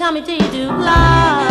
tell me, do you do love?